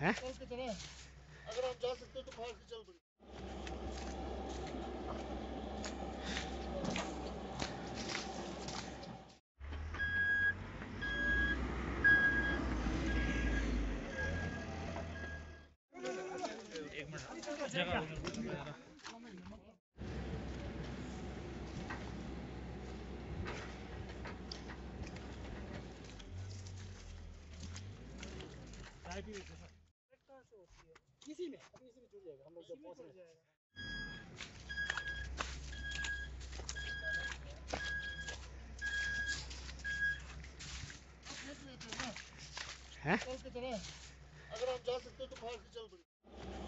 हैं? चल अगर आप जा सकते हो तो बाहर से चल पड़े इसी में अभी इसी में जुड़ जाएगा हम लोग जब पहुँच हैं हैं? चल के चला अगर आप जा सकते हो तो बाहर से चल पड़े